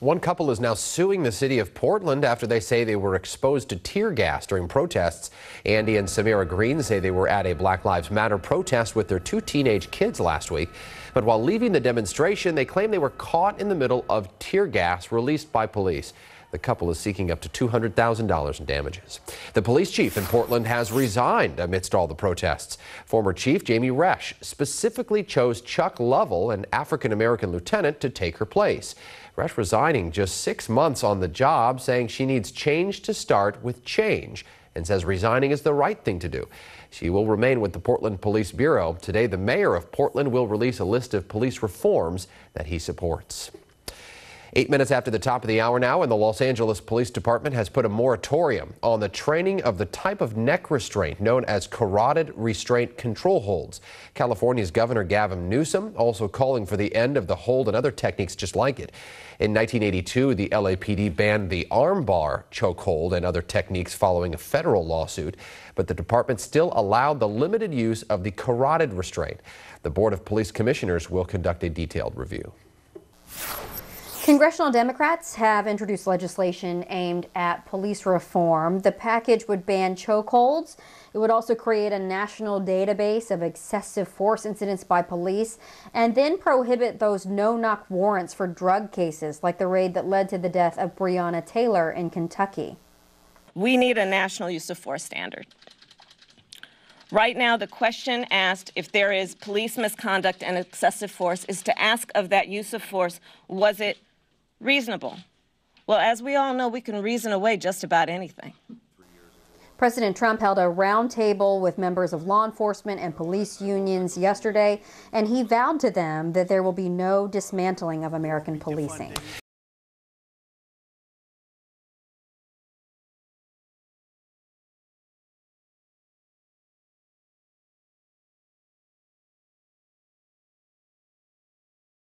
One couple is now suing the city of Portland after they say they were exposed to tear gas during protests. Andy and Samira Green say they were at a Black Lives Matter protest with their two teenage kids last week. But while leaving the demonstration, they claim they were caught in the middle of tear gas released by police. The couple is seeking up to $200,000 in damages. The police chief in Portland has resigned amidst all the protests. Former Chief Jami Resch specifically chose Chuck Lovell, an African American lieutenant, to take her place. Resch resigning just six months on the job, saying she needs change to start with change and says resigning is the right thing to do. She will remain with the Portland Police Bureau. Today, the mayor of Portland will release a list of police reforms that he supports. Eight minutes after the top of the hour now, and the Los Angeles Police Department has put a moratorium on the training of the type of neck restraint known as carotid restraint control holds. California's Governor Gavin Newsom also calling for the end of the hold and other techniques just like it. In 1982, the LAPD banned the armbar chokehold and other techniques following a federal lawsuit, but the department still allowed the limited use of the carotid restraint. The Board of Police Commissioners will conduct a detailed review. Congressional Democrats have introduced legislation aimed at police reform. The package would ban chokeholds. It would also create a national database of excessive force incidents by police and then prohibit those no knock warrants for drug cases, like the raid that led to the death of Breonna Taylor in Kentucky. We need a national use of force standard. Right now, the question asked if there is police misconduct and excessive force is to ask of that use of force, was it reasonable. Well, as we all know, we can reason away just about anything. President Trump held a roundtable with members of law enforcement and police unions yesterday, and he vowed to them that there will be no dismantling of American policing.